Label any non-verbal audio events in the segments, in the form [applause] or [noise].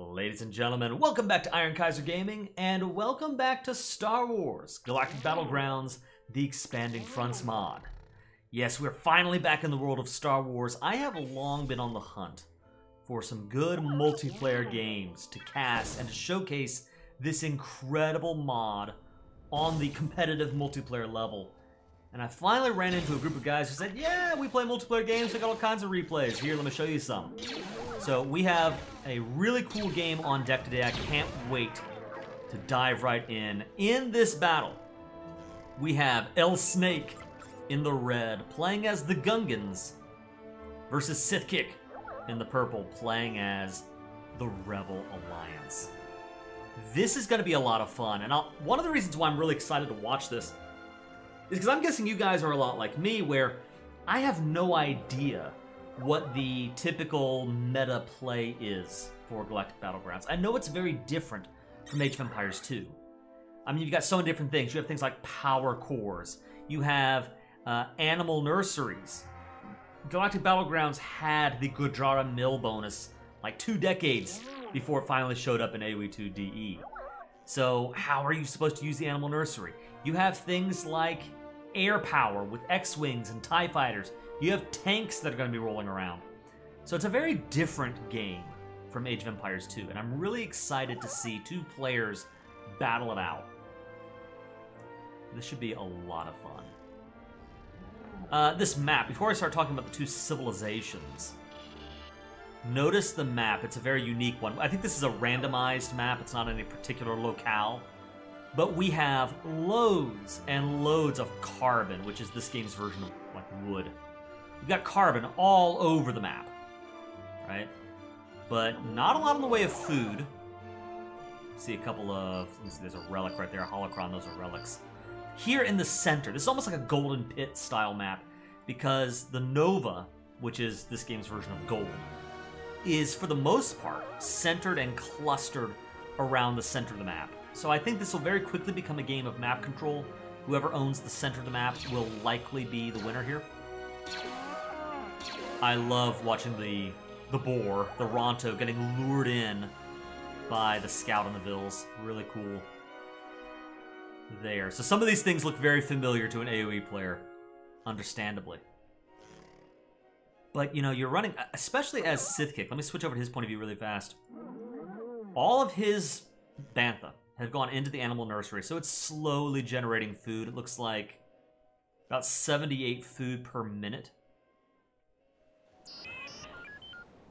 Ladies and gentlemen, welcome back to Iron Kaiser Gaming, and welcome back to Star Wars Galactic Battlegrounds The Expanding Fronts mod. Yes, we're finally back in the world of Star Wars. I have long been on the hunt for some good multiplayer games to cast and to showcase this incredible mod on the competitive multiplayer level. And I finally ran into a group of guys who said, yeah, we play multiplayer games, we got all kinds of replays. Here, let me show you some. So we have a really cool game on deck today. I can't wait to dive right in. In this battle, we have El Snake in the red, playing as the Gungans, versus Sith Kick in the purple, playing as the Rebel Alliance. This is going to be a lot of fun, and I'll, one of the reasons why I'm really excited to watch this is because I'm guessing you guys are a lot like me, where I have no idea what the typical meta play is for Galactic Battlegrounds. I know it's very different from Age of Empires 2. I mean, you've got so many different things. You have things like power cores. You have uh, animal nurseries. Galactic Battlegrounds had the Gurjara Mill bonus like two decades before it finally showed up in AoE 2 DE. So how are you supposed to use the animal nursery? You have things like air power with X-Wings and TIE Fighters. You have tanks that are going to be rolling around. So it's a very different game from Age of Empires 2, and I'm really excited to see two players battle it out. This should be a lot of fun. Uh, this map, before I start talking about the two civilizations, notice the map. It's a very unique one. I think this is a randomized map. It's not any particular locale. But we have loads and loads of carbon, which is this game's version of like wood. We've got carbon all over the map, right? But not a lot in the way of food. See a couple of, see, there's a relic right there, a holocron, those are relics. Here in the center, this is almost like a Golden Pit style map because the Nova, which is this game's version of gold, is for the most part centered and clustered around the center of the map. So I think this will very quickly become a game of map control. Whoever owns the center of the map will likely be the winner here. I love watching the the boar, the Ronto, getting lured in by the scout on the Vills. Really cool. There. So some of these things look very familiar to an AoE player, understandably. But, you know, you're running, especially as Sith Kick. Let me switch over to his point of view really fast. All of his Bantha have gone into the animal nursery, so it's slowly generating food. It looks like about 78 food per minute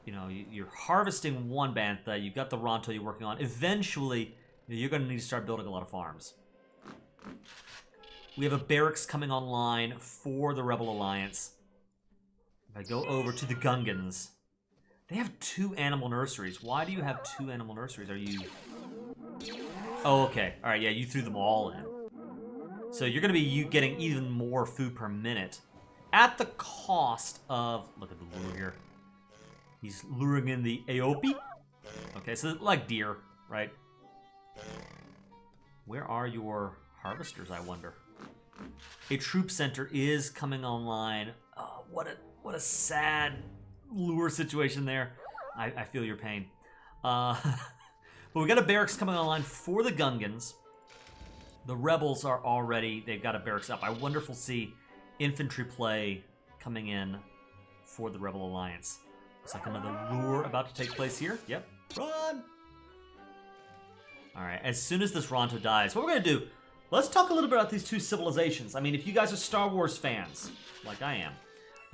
you know, you're harvesting one bantha, you've got the Ronto you're working on. Eventually, you're going to need to start building a lot of farms. We have a barracks coming online for the Rebel Alliance. If I go over to the Gungans, they have two animal nurseries. Why do you have two animal nurseries? Are you... Oh, okay. All right, yeah, you threw them all in. So you're going to be you getting even more food per minute at the cost of... Look at the lure here. He's luring in the Aope. Okay, so like deer, right? Where are your harvesters, I wonder? A troop center is coming online. Oh, what a what a sad lure situation there. I, I feel your pain. Uh, [laughs] but we got a barracks coming online for the Gungans. The rebels are already, they've got a barracks up. I wonder if we'll see infantry play coming in for the Rebel Alliance. Looks like another lure about to take place here. Yep. Run! Alright, as soon as this Ronto dies, what we're going to do, let's talk a little bit about these two civilizations. I mean, if you guys are Star Wars fans, like I am,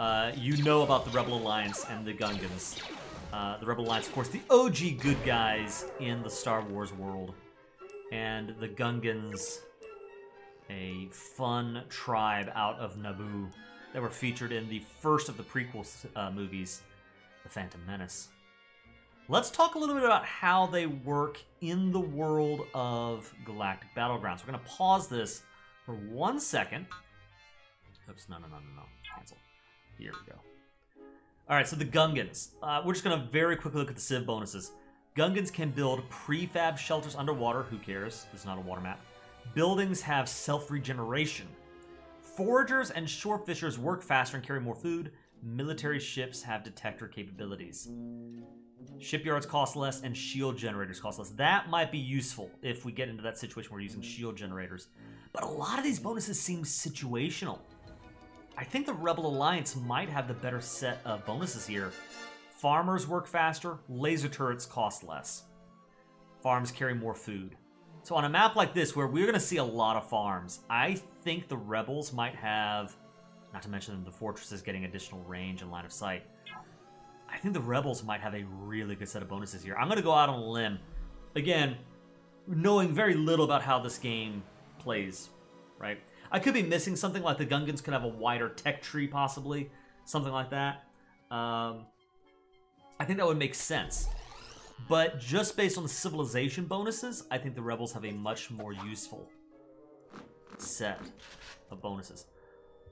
uh, you know about the Rebel Alliance and the Gungans. Uh, the Rebel Alliance, of course, the OG good guys in the Star Wars world. And the Gungans, a fun tribe out of Naboo that were featured in the first of the prequel uh, movies, the Phantom Menace. Let's talk a little bit about how they work in the world of Galactic Battlegrounds. We're going to pause this for one second. Oops, no, no, no, no, no. Cancel. Here we go. All right, so the Gungans. Uh, we're just going to very quickly look at the Civ bonuses. Gungans can build prefab shelters underwater. Who cares? It's not a water map. Buildings have self-regeneration. Foragers and shore fishers work faster and carry more food military ships have detector capabilities. Shipyards cost less, and shield generators cost less. That might be useful if we get into that situation where we're using shield generators. But a lot of these bonuses seem situational. I think the Rebel Alliance might have the better set of bonuses here. Farmers work faster, laser turrets cost less. Farms carry more food. So on a map like this, where we're going to see a lot of farms, I think the Rebels might have, not to mention the fortresses getting additional range and line of sight, I think the Rebels might have a really good set of bonuses here. I'm going to go out on a limb. Again, knowing very little about how this game plays, right? I could be missing something like the Gungans could have a wider tech tree, possibly. Something like that. Um, I think that would make sense. But just based on the civilization bonuses, I think the Rebels have a much more useful set of bonuses.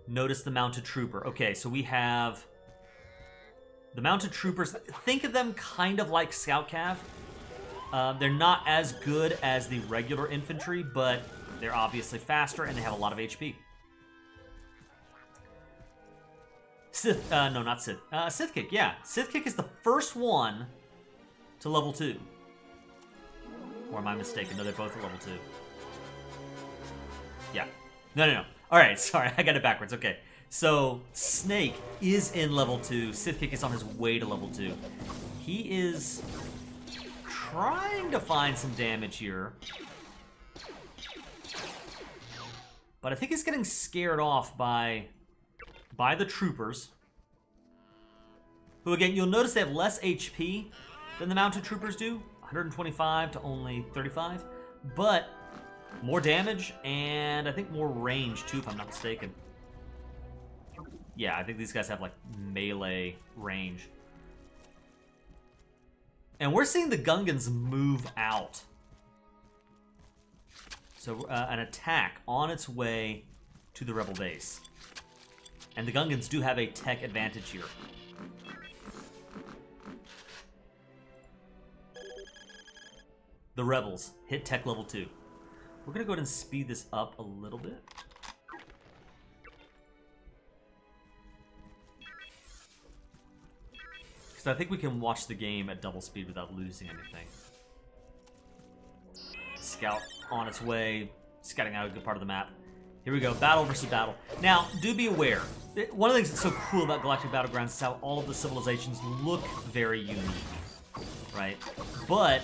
Notice the Mounted Trooper. Okay, so we have the Mounted Troopers. Think of them kind of like Scout Cav. Uh, they're not as good as the regular infantry, but they're obviously faster and they have a lot of HP. Sith, uh, no, not Sith. Uh, Sith Kick, yeah. Sith Kick is the first one to level 2. Or am I mistaken? No, they're both at level 2. Yeah. No, no, no. Alright, [laughs] sorry, I got it backwards. Okay. So, Snake is in level 2. Sith Kick is on his way to level 2. He is trying to find some damage here. But I think he's getting scared off by by the troopers. Who again, you'll notice they have less HP than the mounted troopers do. 125 to only 35. But more damage and I think more range too, if I'm not mistaken. Yeah, I think these guys have like melee range. And we're seeing the Gungans move out. So uh, an attack on its way to the Rebel base. And the Gungans do have a tech advantage here. The Rebels hit tech level 2. We're to go ahead and speed this up a little bit. Because I think we can watch the game at double speed without losing anything. Scout on its way, scouting out a good part of the map. Here we go, battle versus battle. Now, do be aware, one of the things that's so cool about Galactic Battlegrounds is how all of the civilizations look very unique, right? But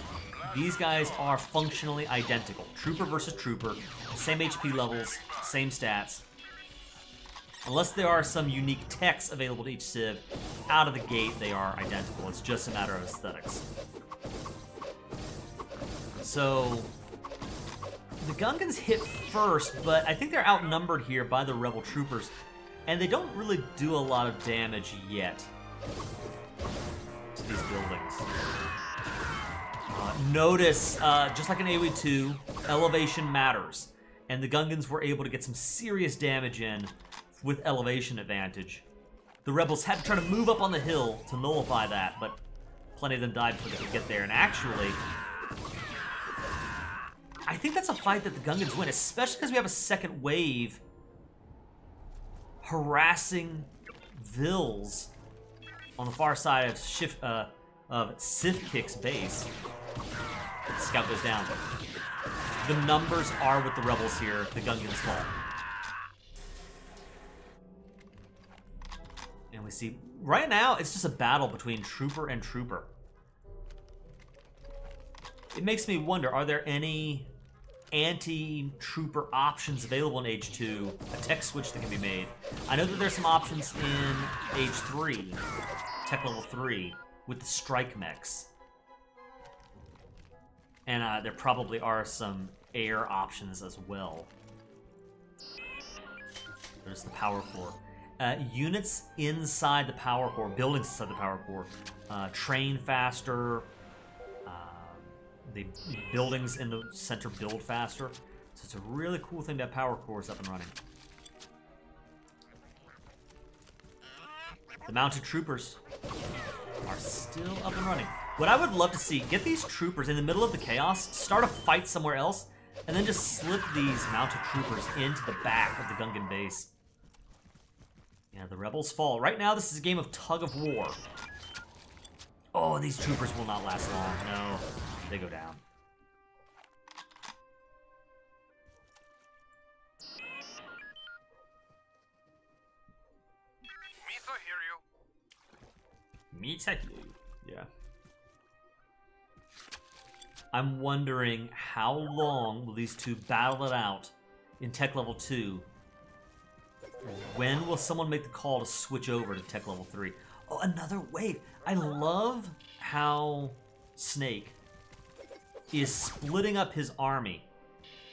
these guys are functionally identical. Trooper versus trooper, same HP levels, same stats. Unless there are some unique techs available to each civ, out of the gate they are identical. It's just a matter of aesthetics. So, the Gungans hit first, but I think they're outnumbered here by the Rebel troopers, and they don't really do a lot of damage yet to these buildings. Notice, uh, just like in AoE 2, elevation matters, and the Gungans were able to get some serious damage in with elevation advantage. The Rebels had to try to move up on the hill to nullify that, but plenty of them died before they could get there, and actually, I think that's a fight that the Gungans win, especially because we have a second wave harassing Vils on the far side of Shift uh, of Sith Kick's base. Scout goes down. The numbers are with the rebels here. The Gungans fall. And we see right now it's just a battle between trooper and trooper. It makes me wonder: Are there any anti-trooper options available in Age 2, a tech switch that can be made. I know that there's some options in Age 3, tech level 3, with the strike mechs. And uh, there probably are some air options as well. There's the power core. Uh, units inside the power core, buildings inside the power core, uh, train faster, the buildings in the center build faster. So it's a really cool thing to have power cores up and running. The mounted troopers are still up and running. What I would love to see, get these troopers in the middle of the chaos, start a fight somewhere else, and then just slip these mounted troopers into the back of the Gungan base. Yeah, the rebels fall. Right now, this is a game of tug of war. Oh, these troopers will not last long. No, they go down. Mita hear you. Yeah. I'm wondering how long will these two battle it out in tech level 2? When will someone make the call to switch over to tech level 3? Oh, another wave. I love how Snake is splitting up his army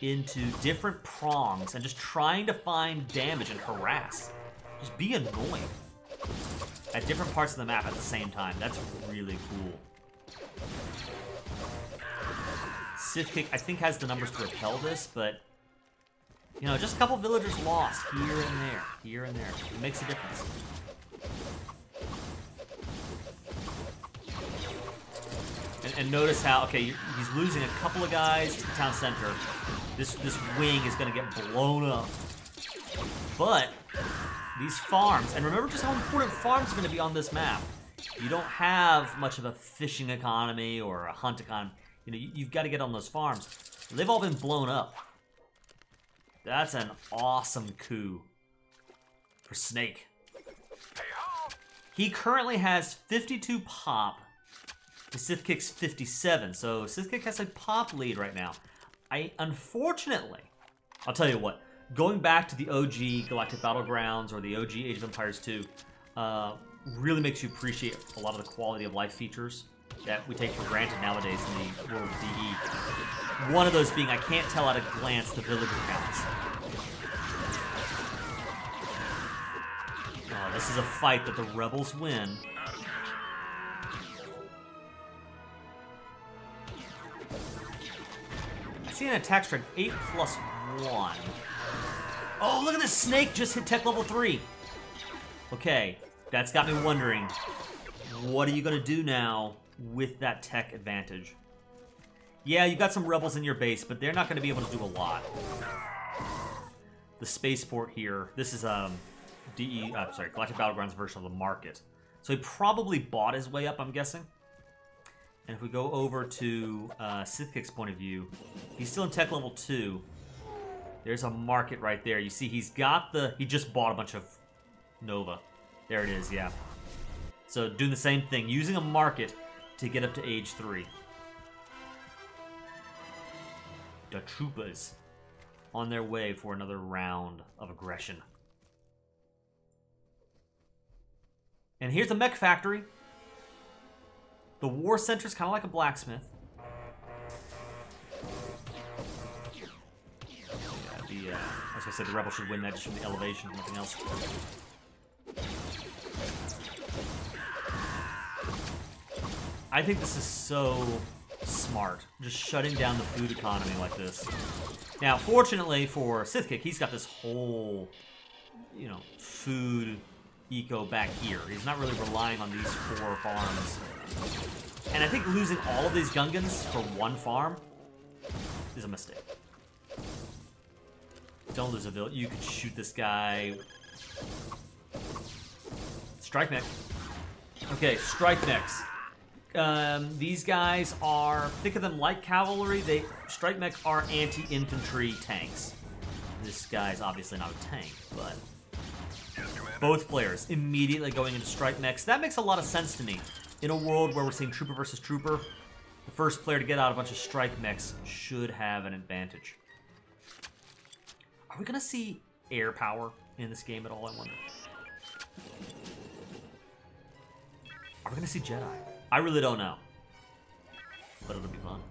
into different prongs and just trying to find damage and harass. Just be annoying at different parts of the map at the same time. That's really cool. Sith Kick, I think, has the numbers to repel this, but you know, just a couple villagers lost here and there, here and there. It makes a difference. And, and notice how, okay, he's losing a couple of guys to the town center. This, this wing is going to get blown up. But these farms, and remember just how important farms are going to be on this map. You don't have much of a fishing economy or a hunt economy. You know, you, have got to get on those farms. They've all been blown up. That's an awesome coup for Snake. He currently has 52 pop. The Sith Kick's 57, so Sith Kick has a pop lead right now. I, unfortunately, I'll tell you what, going back to the OG Galactic Battlegrounds or the OG Age of Empires 2 uh, really makes you appreciate a lot of the quality of life features that we take for granted nowadays in the world of DE. One of those being I can't tell at a glance the villager counts. Oh, this is a fight that the rebels win. I see an attack strength 8 plus 1. Oh, look at this snake just hit tech level 3. Okay, that's got me wondering, what are you going to do now with that tech advantage? Yeah, you got some rebels in your base, but they're not going to be able to do a lot. The spaceport here, this is um, DE, uh, sorry, Galactic Battlegrounds version of the market. So he probably bought his way up, I'm guessing. And if we go over to uh, Sithkick's point of view, he's still in tech level 2. There's a market right there. You see, he's got the... He just bought a bunch of Nova. There it is, yeah. So doing the same thing, using a market to get up to age 3. The troopers on their way for another round of aggression. And here's the mech factory. The war center is kind of like a blacksmith. As uh, I said, the Rebel should win that just from the elevation, nothing else. I think this is so smart, just shutting down the food economy like this. Now, fortunately for Sithkick, he's got this whole, you know, food eco back here. He's not really relying on these four farms. And I think losing all of these Gungans for one farm is a mistake. Don't lose a village. You could shoot this guy. Strike mech. Okay, strike mechs. Um, these guys are, think of them like cavalry. They Strike mech are anti-infantry tanks. This guy's obviously not a tank, but both players immediately going into strike mechs. That makes a lot of sense to me. In a world where we're seeing trooper versus trooper, the first player to get out a bunch of strike mechs should have an advantage. Are we gonna see air power in this game at all, I wonder? Are we gonna see Jedi? I really don't know. But it'll be fun.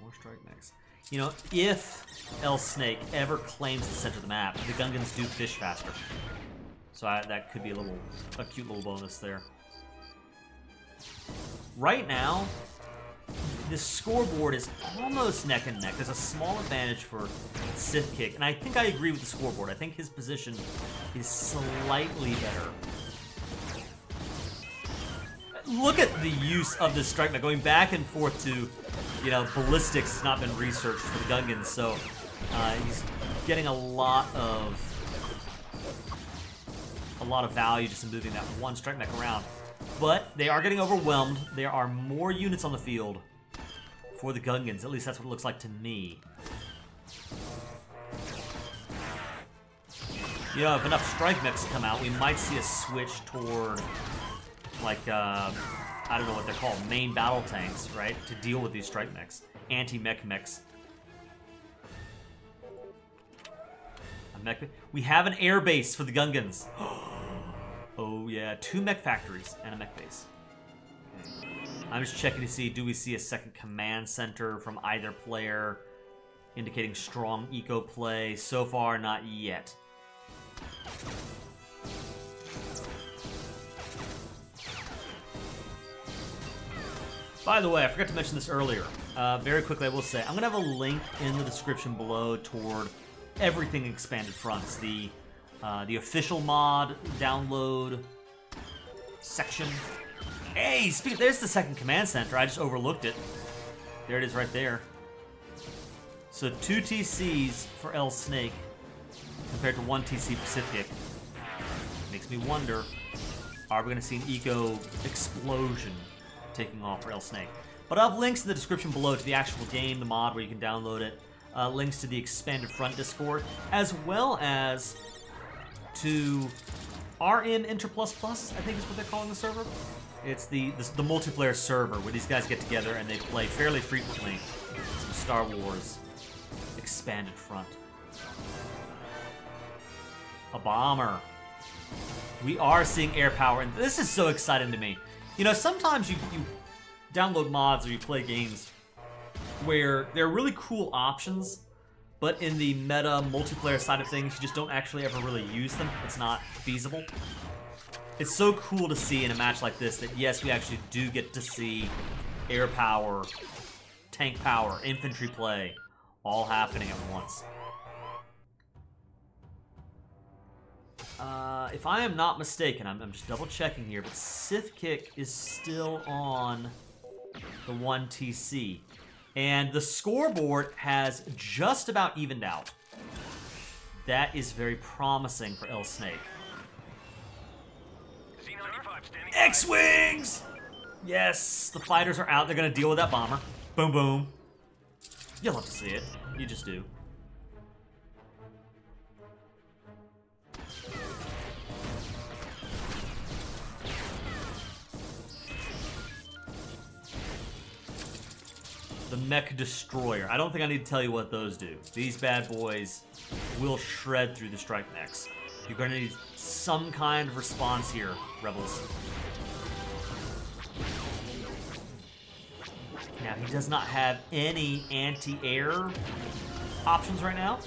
More strike mechs. You know, if El Snake ever claims the center of the map, the Gungans do fish faster. So I, that could be a little, a cute little bonus there right now, the scoreboard is almost neck and neck. There's a small advantage for Sith Kick, and I think I agree with the scoreboard. I think his position is slightly better. Look at the use of the strike mech going back and forth to, you know, ballistics has not been researched for the Gungans, so uh, he's getting a lot of a lot of value just in moving that one strike mech around. But they are getting overwhelmed. There are more units on the field for the Gungans. At least that's what it looks like to me. You know, if enough strike mechs come out, we might see a switch toward, like, uh, I don't know what they're called, main battle tanks, right? To deal with these strike mechs. Anti-mech mechs. Mech we have an air base for the Gungans. [gasps] oh yeah, two mech factories and a mech base. I'm just checking to see, do we see a second command center from either player indicating strong eco play? So far, not yet. By the way, I forgot to mention this earlier. Uh, very quickly, I will say, I'm going to have a link in the description below toward everything Expanded Fronts. The, uh, the official mod download section. Hey, speak, there's the second command center. I just overlooked it. There it is right there. So two TCs for El Snake compared to one TC Pacific. Makes me wonder, are we going to see an eco explosion taking off for El Snake? But I'll have links in the description below to the actual game, the mod where you can download it, uh, links to the expanded front Discord, as well as to RM Inter Plus Plus, I think is what they're calling the server. It's the, the, the multiplayer server where these guys get together and they play fairly frequently some Star Wars expanded front. A bomber. We are seeing air power, and this is so exciting to me. You know, sometimes you, you download mods or you play games where there are really cool options, but in the meta multiplayer side of things, you just don't actually ever really use them. It's not feasible. It's so cool to see in a match like this that yes, we actually do get to see air power, tank power, infantry play, all happening at once. Uh, if I am not mistaken, I'm, I'm, just double checking here, but Sith Kick is still on the 1TC. And the scoreboard has just about evened out. That is very promising for El Snake. X-Wings! Yes, the fighters are out. They're going to deal with that bomber. Boom, boom. You'll have to see it. You just do. Mech Destroyer. I don't think I need to tell you what those do. These bad boys will shred through the strike mechs. You're going to need some kind of response here, Rebels. Now, he does not have any anti-air options right now.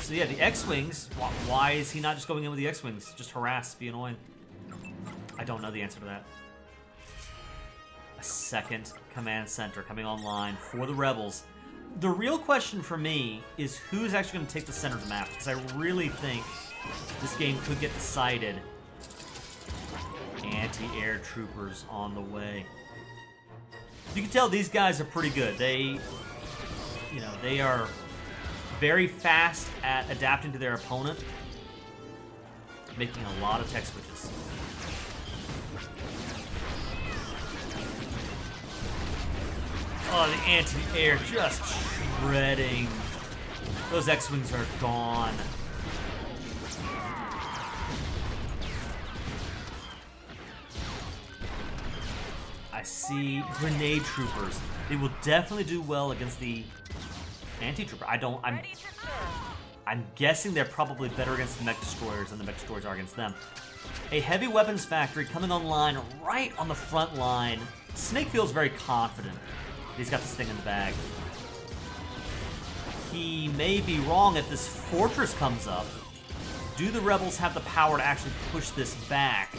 So yeah, the X-Wings, why is he not just going in with the X-Wings? Just harass, be annoying. I don't know the answer to that a second command center coming online for the Rebels. The real question for me is who's actually going to take the center of the map, because I really think this game could get decided. Anti-air troopers on the way. You can tell these guys are pretty good. They, you know, they are very fast at adapting to their opponent, making a lot of tech switches. Oh, the anti-air just shredding. Those X-Wings are gone. I see grenade troopers. They will definitely do well against the anti-trooper. I don't, I'm, I'm guessing they're probably better against the mech destroyers than the mech destroyers are against them. A heavy weapons factory coming online right on the front line. Snake feels very confident He's got this thing in the bag. He may be wrong if this fortress comes up. Do the rebels have the power to actually push this back?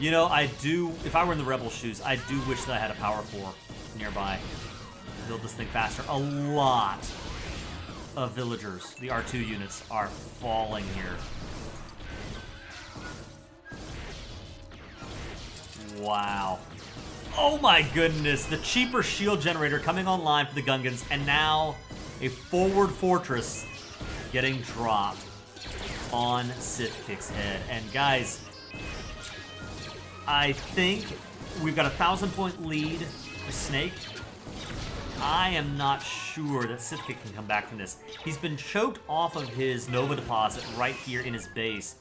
You know, I do, if I were in the rebel shoes, I do wish that I had a power core nearby. to Build this thing faster. A lot of villagers, the R2 units, are falling here. Wow. Oh my goodness, the cheaper shield generator coming online for the Gungans, and now A forward fortress getting dropped on Sithkick's head. And guys, I think we've got a thousand point lead for Snake. I am not sure that Sithkick can come back from this. He's been choked off of his Nova deposit right here in his base.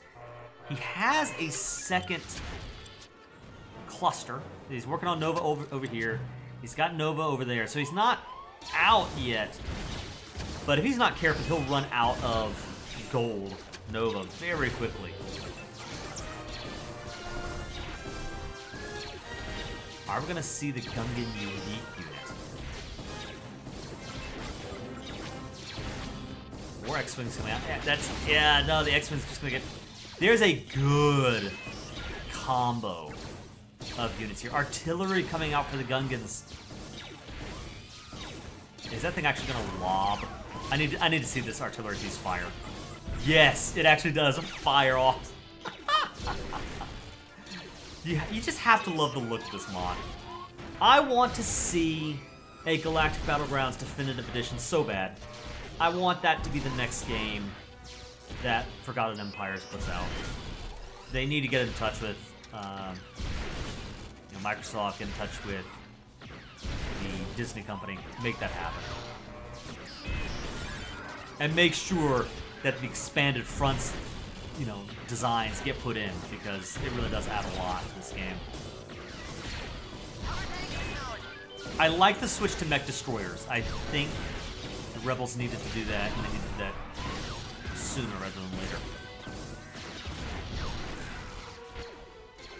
He has a second cluster. He's working on Nova over, over here. He's got Nova over there. So he's not out yet. But if he's not careful, he'll run out of gold Nova very quickly. Are we going to see the Gungan unique unit? More X-Wings coming out. Yeah, that's, yeah, no, the X-Wing's just going to get... There's a good combo of units here. Artillery coming out for the Gungans. Is that thing actually to lob? I need, I need to see this artillery piece fire. Yes, it actually does fire off. [laughs] you, you just have to love the look of this mod. I want to see a Galactic Battlegrounds Definitive Edition so bad. I want that to be the next game that Forgotten Empires puts out. They need to get in touch with um, Microsoft, get in touch with the Disney company, make that happen. And make sure that the expanded fronts, you know, designs get put in because it really does add a lot to this game. I like the switch to mech destroyers. I think the rebels needed to do that, and they needed that sooner rather than later.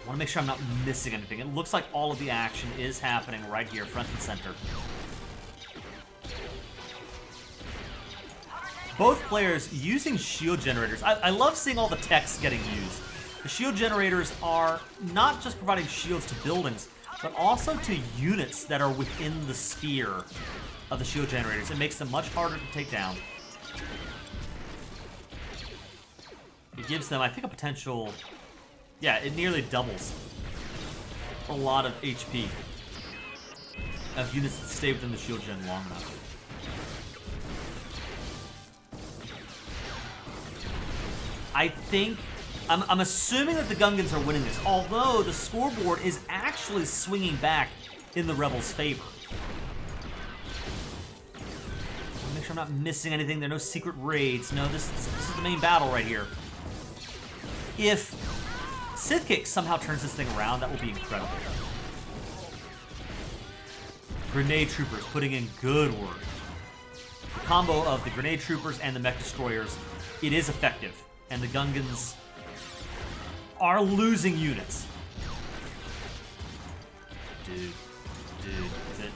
I want to make sure I'm not missing anything. It looks like all of the action is happening right here, front and center. both players using shield generators. I, I, love seeing all the techs getting used. The shield generators are not just providing shields to buildings, but also to units that are within the sphere of the shield generators. It makes them much harder to take down. It gives them, I think, a potential... Yeah, it nearly doubles a lot of HP of units that stay within the shield gen long enough. I think... I'm, I'm assuming that the Gungans are winning this, although the scoreboard is actually swinging back in the Rebels' favor. Make sure I'm not missing anything. There are no secret raids. No, this, this is the main battle right here. If Sithkick somehow turns this thing around, that will be incredible. Grenade Troopers putting in good work. The combo of the Grenade Troopers and the Mech Destroyers, it is effective and the Gungans are losing units. Dude, dude, is it...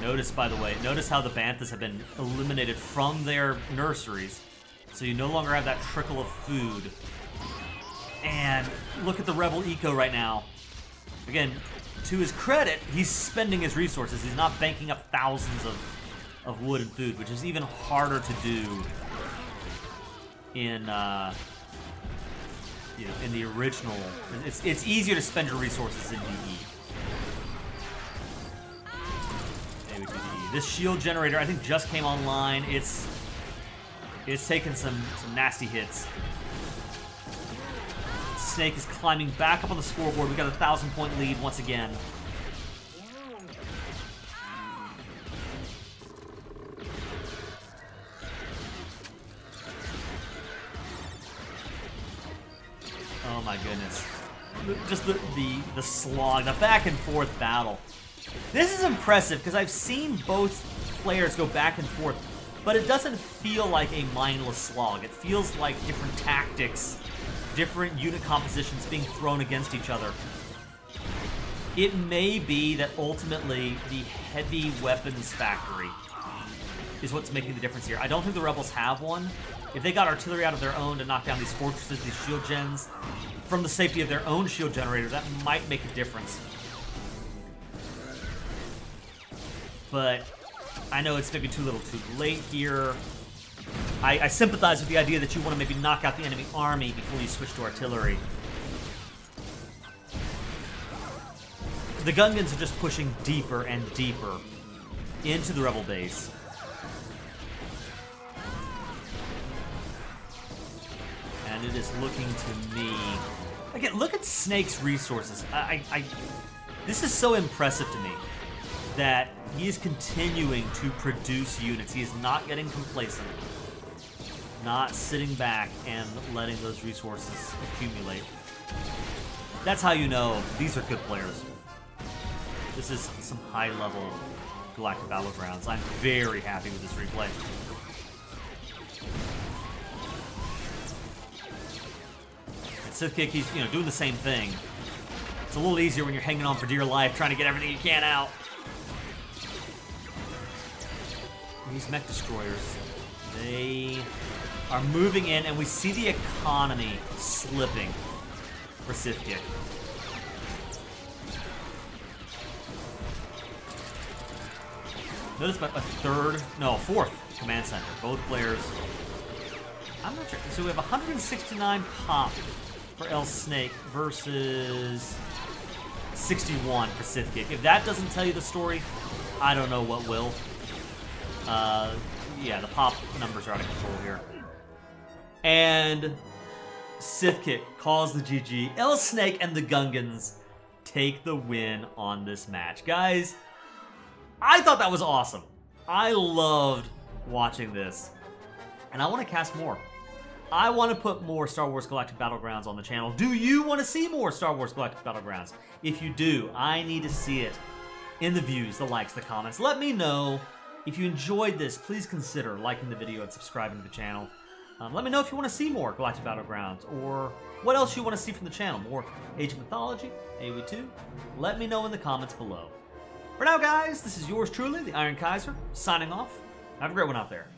Notice, by the way, notice how the Banthas have been eliminated from their nurseries, so you no longer have that trickle of food. And look at the Rebel Eco right now. Again, to his credit, he's spending his resources. He's not banking up thousands of, of wood and food, which is even harder to do in uh, you know in the original. It's it's easier to spend your resources in DE. This shield generator, I think, just came online. It's it's taken some some nasty hits. Snake is climbing back up on the scoreboard. We got a thousand point lead once again. Oh my goodness. Just the, the, the slog, the back and forth battle. This is impressive because I've seen both players go back and forth, but it doesn't feel like a mindless slog. It feels like different tactics, different unit compositions being thrown against each other. It may be that ultimately the heavy weapons factory is what's making the difference here. I don't think the Rebels have one, if they got artillery out of their own to knock down these fortresses, these shield gens, from the safety of their own shield generator, that might make a difference. But I know it's maybe too little too late here. I, I sympathize with the idea that you want to maybe knock out the enemy army before you switch to artillery. The Gungans are just pushing deeper and deeper into the rebel base. And it is looking to me... Again, look at Snake's resources. I, I, I, this is so impressive to me that he is continuing to produce units. He is not getting complacent. Not sitting back and letting those resources accumulate. That's how you know these are good players. This is some high-level Galactic Battlegrounds. I'm very happy with this replay. And Sith Kick, he's you know doing the same thing. It's a little easier when you're hanging on for dear life, trying to get everything you can out. These mech destroyers, they are moving in, and we see the economy slipping for Sith Notice about a third, no, fourth command center. Both players. I'm not sure. So we have 169 pop for El Snake versus 61 for Sith Kick. If that doesn't tell you the story, I don't know what will. Uh, yeah, the pop numbers are out of control here. And Sith Kick calls the GG. El Snake and the Gungans take the win on this match. Guys, I thought that was awesome. I loved watching this. And I want to cast more. I want to put more Star Wars Galactic Battlegrounds on the channel. Do you want to see more Star Wars Galactic Battlegrounds? If you do, I need to see it in the views, the likes, the comments. Let me know. If you enjoyed this, please consider liking the video and subscribing to the channel. Um, let me know if you want to see more Galactic Battlegrounds or what else you want to see from the channel. More Age of Mythology, AoE2. Let me know in the comments below. For now, guys, this is yours truly, the Iron Kaiser, signing off. Have a great one out there.